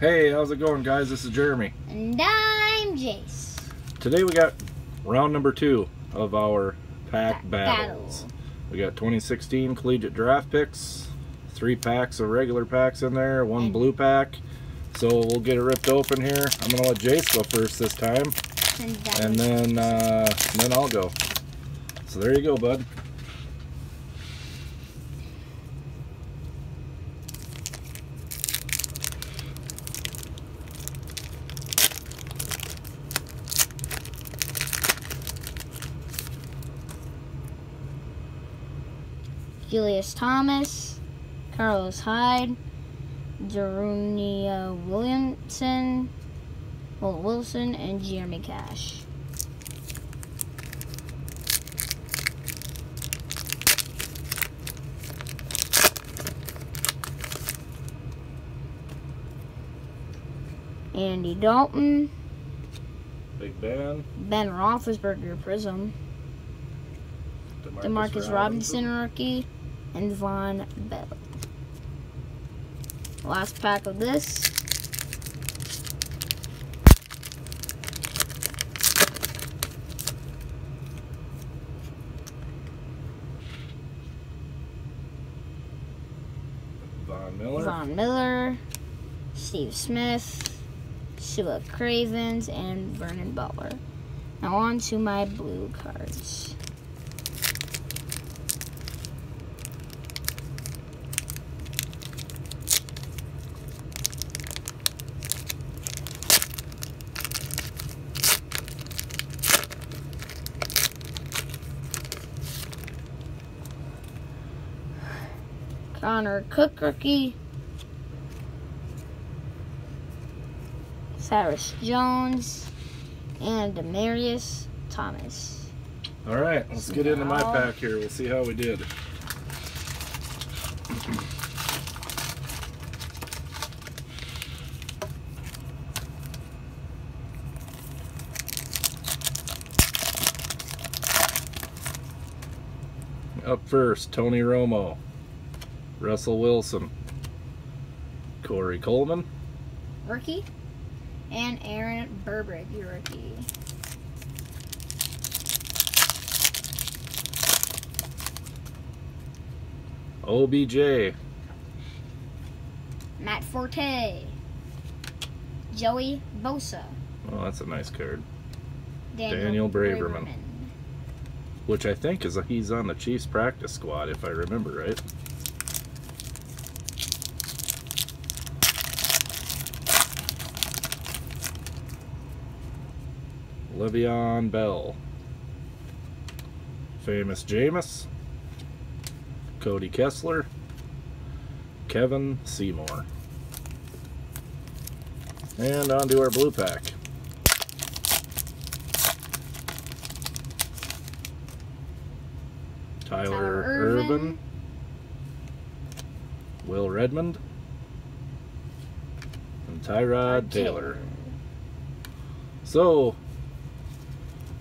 Hey, how's it going, guys? This is Jeremy. And I'm Jace. Today we got round number two of our pack Ba- battles. battle. We got 2016 collegiate draft picks, three packs of regular packs in there, one And- blue pack. So we'll get it ripped open here. I'm gonna let Jace go first this time, And, and then uh, then I'll go. So there you go, bud. Julius Thomas, Carlos Hyde, Darunia Williamson, Will Wilson, and Jeremy Cash. Andy Dalton, Big Ben, Ben Roethlisberger Prizm, Demarcus Robinson rookie, and Vonn Bell. Last pack of this. Von Miller. Von Miller, Steve Smith, Su'a Cravens, and Vernon Butler. Now on to my blue cards. Connor Cook rookie. Cyrus Jones and Demaryius Thomas. All right, let's get into my pack here. We'll see how we did. Up first, Tony Romo, Russell Wilson, Corey Coleman, Rookie. And Aaron Burbridge rookie. OBJ, Matt Forte. Joey Bosa. oh that's a nice card, Daniel, Daniel Braverman. which I think is he's on the Chiefs practice squad if I remember right. Le'Veon Bell. Famous Jameis. Cody Kessler. Kevon Seymour. And on to our blue pack. Tyler, Tyler Ervin. Ervin. Will Redmond. And Tyrod Taylor. So,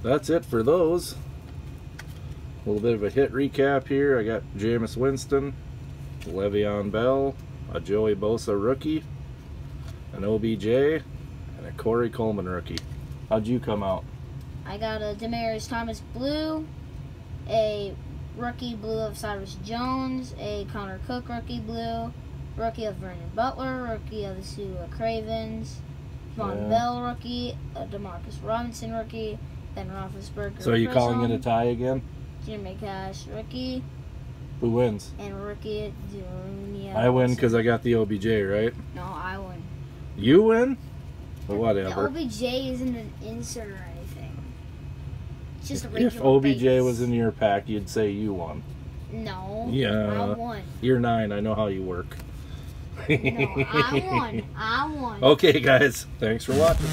that's it for those. A little bit of a hit recap here. I got Jameis Winston, Le'Veon Bell, a Joey Bosa rookie, an OBJ, and a Corey Coleman rookie. How'd you come out? I got a Demaryius Thomas blue, a rookie blue of Cyrus Jones, a Connor Cook rookie blue, rookie of Vernon Butler, rookie of the Su'a Cravens, Vonn Yeah. Bell rookie, a Demarcus Robinson rookie, then Roethlisberger. So are you calling it a tie again? Jimmy Cash rookie, Who wins? and rookie Dunia. I win because I got the OBJ, right? No, I win. You win? But The whatever. OBJ isn't an insert or anything. It's just a If OBJ base. was in your pack, you'd say you won. No. Yeah. I won. You're nine. I know how you work. No, I won. I won. Okay, guys. Thanks for watching.